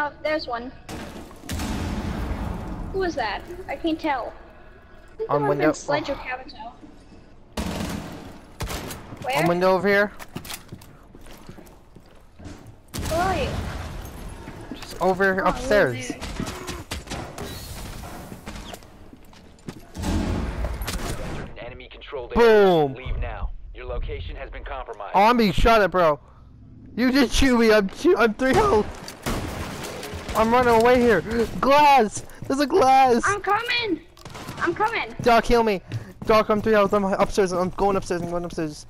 no, there's one. Who is that? I can't tell. I think On that might have window- been oh. Sledge or Cavito. Where? One window over here. Where are you? Just over Oh, upstairs. there. Entered an enemy controlled. Boom. Leave now. Your location has been compromised. Oh, I'm being shot at, bro. You just shoot me. I'm two, I'm three health. I'm running away here. Glass. There's a glass. I'm coming! I'm coming! Doc, heal me. Doc, I'm three health. I'm upstairs. I'm going upstairs. I'm going upstairs.